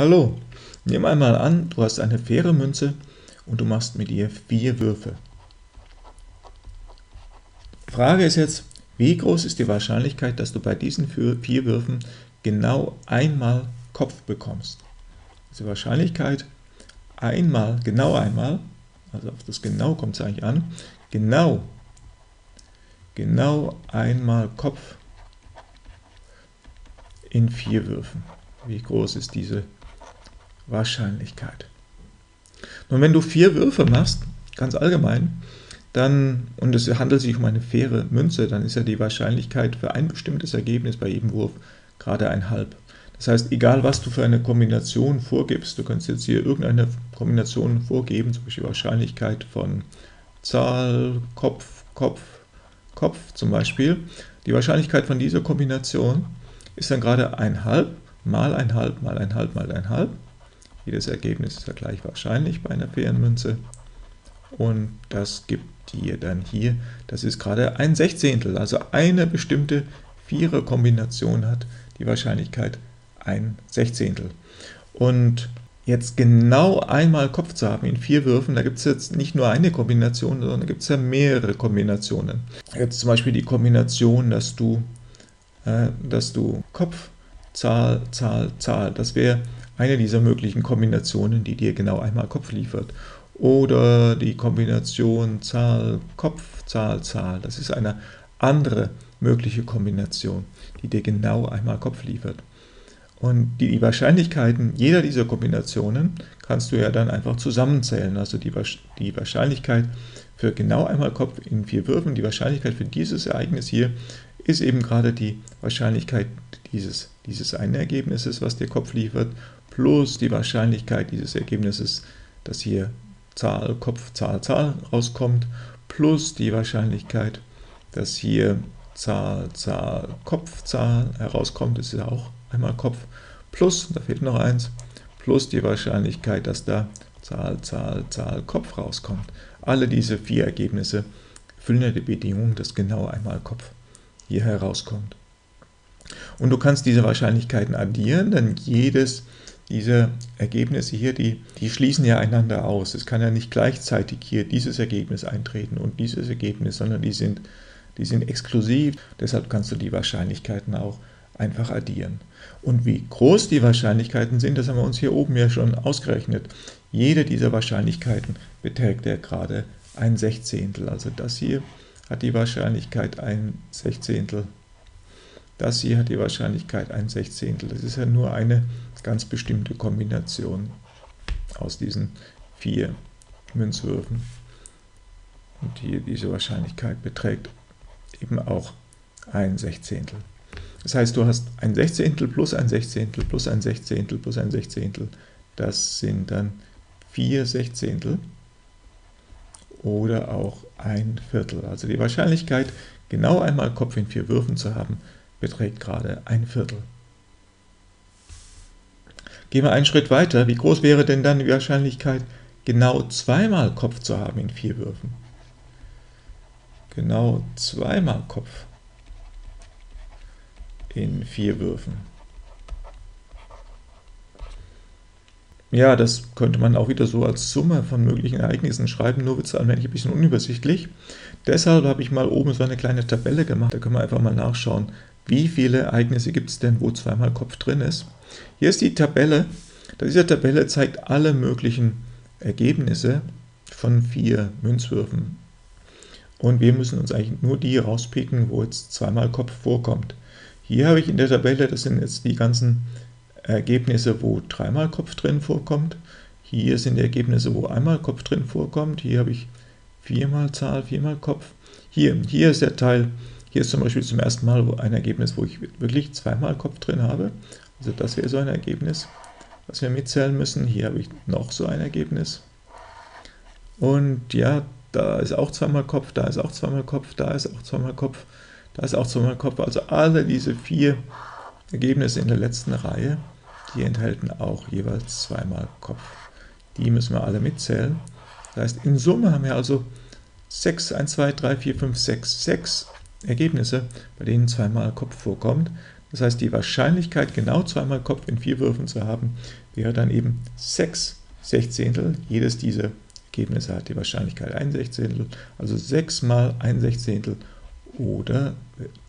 Hallo, nimm einmal an, du hast eine faire Münze und du machst mit ihr vier Würfe. Frage ist jetzt, wie groß ist die Wahrscheinlichkeit, dass du bei diesen vier Würfen genau einmal Kopf bekommst? Die Wahrscheinlichkeit einmal, genau einmal, also auf das genau kommt es eigentlich an, genau, genau einmal Kopf in vier Würfen. Wie groß ist diese Wahrscheinlichkeit? Wahrscheinlichkeit. Nun, wenn du vier Würfe machst, ganz allgemein, dann, und es handelt sich um eine faire Münze, dann ist ja die Wahrscheinlichkeit für ein bestimmtes Ergebnis bei jedem Wurf gerade ein halb. Das heißt, egal was du für eine Kombination vorgibst, du kannst jetzt hier irgendeine Kombination vorgeben, zum Beispiel Wahrscheinlichkeit von Zahl, Kopf, Kopf, Kopf zum Beispiel. Die Wahrscheinlichkeit von dieser Kombination ist dann gerade ein halb mal ein halb mal ein halb mal ein halb. Jedes Ergebnis ist ja gleich wahrscheinlich bei einer fairen Münze. Und das gibt dir dann hier, das ist gerade ein Sechzehntel, also eine bestimmte Vierer-Kombination hat die Wahrscheinlichkeit ein Sechzehntel. Und jetzt genau einmal Kopf zu haben in vier Würfen, da gibt es jetzt nicht nur eine Kombination, sondern da gibt es ja mehrere Kombinationen. Jetzt zum Beispiel die Kombination, dass du, äh, dass du Kopf, Zahl, Zahl, Zahl, das wäre eine dieser möglichen Kombinationen, die dir genau einmal Kopf liefert. Oder die Kombination Zahl, Kopf, Zahl, Zahl. Das ist eine andere mögliche Kombination, die dir genau einmal Kopf liefert. Und die Wahrscheinlichkeiten jeder dieser Kombinationen kannst du ja dann einfach zusammenzählen. Also die, Wahrscheinlichkeit für genau einmal Kopf in vier Würfen, die Wahrscheinlichkeit für dieses Ereignis hier, ist eben gerade die Wahrscheinlichkeit dieses, dieses einen Ergebnisses, was dir Kopf liefert, plus die Wahrscheinlichkeit dieses Ergebnisses, dass hier Zahl, Kopf, Zahl, Zahl rauskommt, plus die Wahrscheinlichkeit, dass hier Zahl, Zahl, Kopf, Zahl herauskommt, das ist ja auch einmal Kopf, plus, da fehlt noch eins, plus die Wahrscheinlichkeit, dass da Zahl, Zahl, Zahl, Kopf rauskommt. Alle diese vier Ergebnisse erfüllen ja die Bedingung, dass genau einmal Kopf hier herauskommt. Und du kannst diese Wahrscheinlichkeiten addieren, denn jedes diese Ergebnisse hier, die, die schließen ja einander aus. Es kann ja nicht gleichzeitig hier dieses Ergebnis eintreten und dieses Ergebnis, sondern die sind, die sind exklusiv. Deshalb kannst du die Wahrscheinlichkeiten auch einfach addieren. Und wie groß die Wahrscheinlichkeiten sind, das haben wir uns hier oben ja schon ausgerechnet. Jede dieser Wahrscheinlichkeiten beträgt ja gerade ein Sechzehntel. Also das hier hat die Wahrscheinlichkeit ein Sechzehntel das hier hat die Wahrscheinlichkeit ein Sechzehntel. Das ist ja nur eine ganz bestimmte Kombination aus diesen vier Münzwürfen. Und hier diese Wahrscheinlichkeit beträgt eben auch ein Sechzehntel. Das heißt, du hast ein Sechzehntel plus ein Sechzehntel plus ein Sechzehntel plus ein Sechzehntel. Das sind dann vier Sechzehntel oder auch ein Viertel. Also die Wahrscheinlichkeit, genau einmal Kopf in vier Würfen zu haben, beträgt gerade ein Viertel. Gehen wir einen Schritt weiter. Wie groß wäre denn dann die Wahrscheinlichkeit, genau zweimal Kopf zu haben in vier Würfen? Genau zweimal Kopf in vier Würfen. Ja, das könnte man auch wieder so als Summe von möglichen Ereignissen schreiben, nur wird es allmählich ein bisschen unübersichtlich. Deshalb habe ich mal oben so eine kleine Tabelle gemacht, da können wir einfach mal nachschauen, wie viele Ereignisse gibt es denn, wo zweimal Kopf drin ist. Hier ist die Tabelle. Diese Tabelle zeigt alle möglichen Ergebnisse von vier Münzwürfen. Und wir müssen uns eigentlich nur die rauspicken, wo jetzt zweimal Kopf vorkommt. Hier habe ich in der Tabelle, das sind jetzt die ganzen Ergebnisse, wo dreimal Kopf drin vorkommt. Hier sind die Ergebnisse, wo einmal Kopf drin vorkommt. Hier habe ich viermal Zahl, viermal Kopf. Hier, hier ist der Teil, hier ist zum Beispiel zum ersten Mal ein Ergebnis, wo ich wirklich zweimal Kopf drin habe. Also das wäre so ein Ergebnis, was wir mitzählen müssen. Hier habe ich noch so ein Ergebnis. Und ja, da ist auch zweimal Kopf, da ist auch zweimal Kopf, da ist auch zweimal Kopf, da ist auch zweimal Kopf. Also alle diese vier Ergebnisse in der letzten Reihe, die enthalten auch jeweils zweimal Kopf. Die müssen wir alle mitzählen. Das heißt, in Summe haben wir also 6, 1, 2, 3, 4, 5, 6, 6 Ergebnisse, bei denen zweimal Kopf vorkommt. Das heißt, die Wahrscheinlichkeit, genau zweimal Kopf in vier Würfen zu haben, wäre dann eben 6 Sechzehntel. Jedes dieser Ergebnisse hat die Wahrscheinlichkeit 1 Sechzehntel, also 6 mal 1 Sechzehntel oder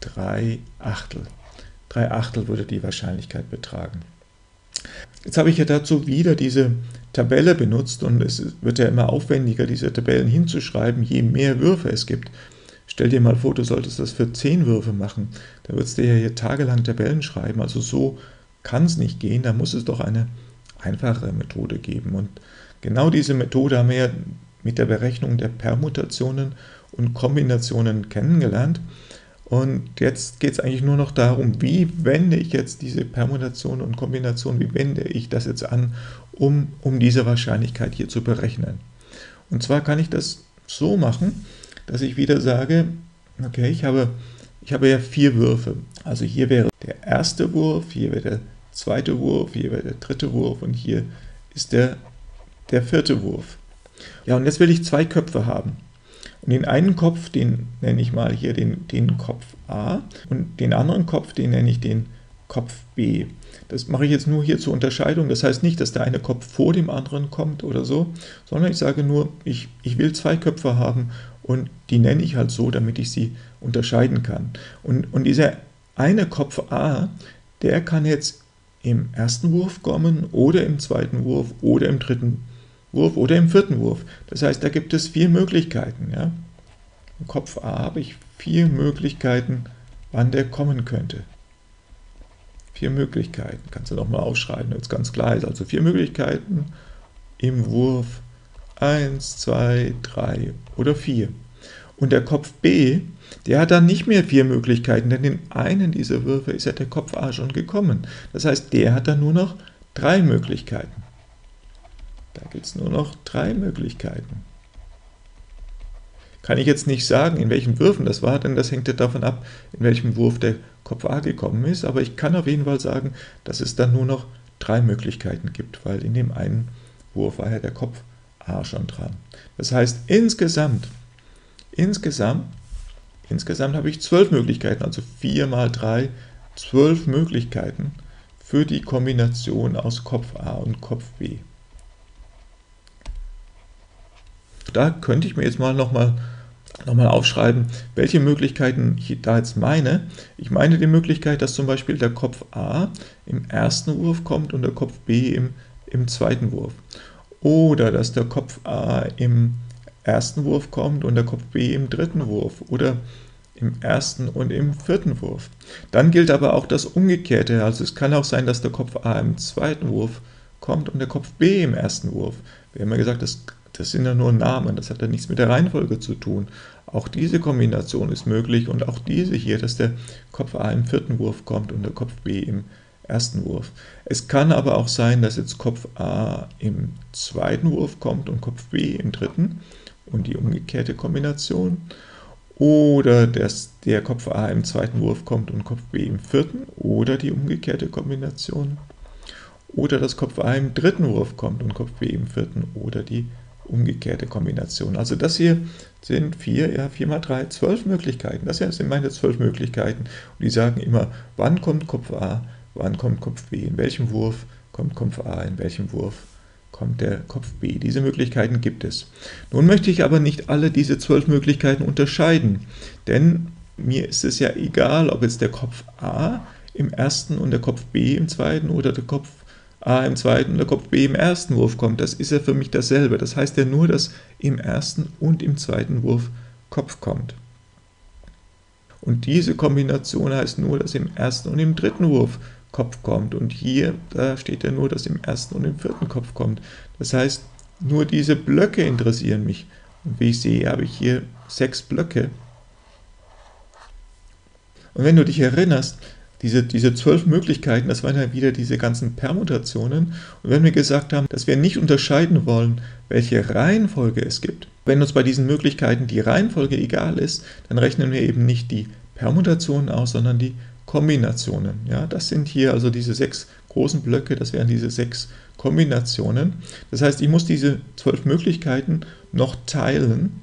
3 Achtel. 3 Achtel würde die Wahrscheinlichkeit betragen. Jetzt habe ich ja dazu wieder diese Tabelle benutzt und es wird ja immer aufwendiger, diese Tabellen hinzuschreiben, je mehr Würfe es gibt. Stell dir mal vor, du solltest das für 10 Würfe machen. Da würdest du ja hier tagelang Tabellen schreiben. Also so kann es nicht gehen. Da muss es doch eine einfachere Methode geben. Und genau diese Methode haben wir ja mit der Berechnung der Permutationen und Kombinationen kennengelernt. Und jetzt geht es eigentlich nur noch darum, wie wende ich jetzt diese Permutation und Kombination, wie wende ich das jetzt an, um, um diese Wahrscheinlichkeit hier zu berechnen. Und zwar kann ich das so machen, dass ich wieder sage, okay, ich habe, ich habe ja vier Würfe. Also hier wäre der erste Wurf, hier wäre der zweite Wurf, hier wäre der dritte Wurf und hier ist der, der vierte Wurf. Ja, und jetzt will ich zwei Köpfe haben. Und den einen Kopf, den nenne ich mal hier den, den Kopf A und den anderen Kopf, den nenne ich den Kopf B. Das mache ich jetzt nur hier zur Unterscheidung. Das heißt nicht, dass der eine Kopf vor dem anderen kommt oder so, sondern ich sage nur, ich, ich will zwei Köpfe haben und die nenne ich halt so, damit ich sie unterscheiden kann. Und, und dieser eine Kopf A, der kann jetzt im ersten Wurf kommen oder im zweiten Wurf oder im dritten Wurf oder im vierten Wurf. Das heißt, da gibt es vier Möglichkeiten. Ja? Im Kopf A habe ich vier Möglichkeiten, wann der kommen könnte. Vier Möglichkeiten. Kannst du nochmal aufschreiben, damit es ganz klar ist. Also vier Möglichkeiten im Wurf 1, 2, 3 oder 4. Und der Kopf B, der hat dann nicht mehr vier Möglichkeiten, denn in einen dieser Würfe ist ja der Kopf A schon gekommen. Das heißt, der hat dann nur noch drei Möglichkeiten. Da gibt es nur noch drei Möglichkeiten. Kann ich jetzt nicht sagen, in welchen Würfen das war, denn das hängt ja davon ab, in welchem Wurf der Kopf A gekommen ist. Aber ich kann auf jeden Fall sagen, dass es dann nur noch drei Möglichkeiten gibt, weil in dem einen Wurf war ja der Kopf A schon dran. Das heißt, insgesamt, insgesamt, insgesamt habe ich zwölf Möglichkeiten, also 4 mal 3, zwölf Möglichkeiten für die Kombination aus Kopf A und Kopf B. Da könnte ich mir jetzt mal nochmal noch mal aufschreiben, welche Möglichkeiten ich da jetzt meine. Ich meine die Möglichkeit, dass zum Beispiel der Kopf A im ersten Wurf kommt und der Kopf B im, im zweiten Wurf. Oder dass der Kopf A im ersten Wurf kommt und der Kopf B im dritten Wurf. Oder im ersten und im vierten Wurf. Dann gilt aber auch das Umgekehrte. Also es kann auch sein, dass der Kopf A im zweiten Wurf kommt und der Kopf B im ersten Wurf. Wir haben ja gesagt, das das sind ja nur Namen, das hat ja nichts mit der Reihenfolge zu tun. Auch diese Kombination ist möglich und auch diese hier, dass der Kopf A im vierten Wurf kommt und der Kopf B im ersten Wurf. Es kann aber auch sein, dass jetzt Kopf A im zweiten Wurf kommt und Kopf B im dritten und die umgekehrte Kombination. Oder dass der Kopf A im zweiten Wurf kommt und Kopf B im vierten oder die umgekehrte Kombination. Oder dass Kopf A im dritten Wurf kommt und Kopf B im vierten oder die umgekehrte Kombination. Also das hier sind 4, ja, 4 mal 3, 12 Möglichkeiten. Das hier sind meine 12 Möglichkeiten. Und die sagen immer, wann kommt Kopf A, wann kommt Kopf B, in welchem Wurf kommt Kopf A, in welchem Wurf kommt der Kopf B. Diese Möglichkeiten gibt es. Nun möchte ich aber nicht alle diese 12 Möglichkeiten unterscheiden, denn mir ist es ja egal, ob jetzt der Kopf A im ersten und der Kopf B im zweiten oder der Kopf A im zweiten und der Kopf B im ersten Wurf kommt, das ist ja für mich dasselbe. Das heißt ja nur, dass im ersten und im zweiten Wurf Kopf kommt. Und diese Kombination heißt nur, dass im ersten und im dritten Wurf Kopf kommt. Und hier, da steht ja nur, dass im ersten und im vierten Kopf kommt. Das heißt, nur diese Blöcke interessieren mich. Und wie ich sehe, habe ich hier sechs Blöcke. Und wenn du dich erinnerst, diese, diese zwölf Möglichkeiten, das waren ja wieder diese ganzen Permutationen. Und wenn wir gesagt haben, dass wir nicht unterscheiden wollen, welche Reihenfolge es gibt, wenn uns bei diesen Möglichkeiten die Reihenfolge egal ist, dann rechnen wir eben nicht die Permutationen aus, sondern die Kombinationen. Ja, das sind hier also diese sechs großen Blöcke, das wären diese sechs Kombinationen. Das heißt, ich muss diese zwölf Möglichkeiten noch teilen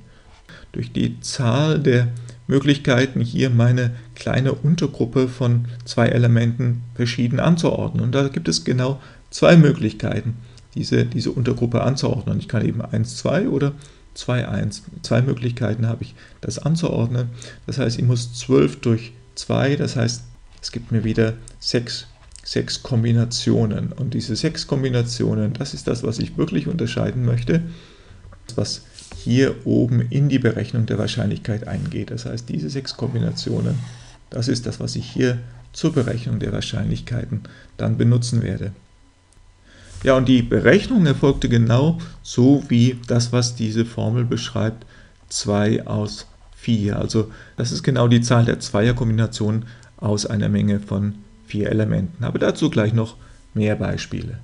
durch die Zahl der Möglichkeiten, hier meine kleine Untergruppe von zwei Elementen verschieden anzuordnen. Und da gibt es genau zwei Möglichkeiten, diese, diese Untergruppe anzuordnen. Ich kann eben 1, 2 oder 2, 1. Zwei Möglichkeiten habe ich, das anzuordnen. Das heißt, ich muss 12 durch 2, das heißt, es gibt mir wieder 6 sechs Kombinationen. Und diese sechs Kombinationen, das ist das, was ich wirklich unterscheiden möchte, was hier oben in die Berechnung der Wahrscheinlichkeit eingeht. Das heißt, diese sechs Kombinationen, das ist das, was ich hier zur Berechnung der Wahrscheinlichkeiten dann benutzen werde. Ja, und die Berechnung erfolgte genau so wie das, was diese Formel beschreibt, 2 aus 4. Also das ist genau die Zahl der Zweierkombinationen aus einer Menge von vier Elementen. Aber dazu gleich noch mehr Beispiele.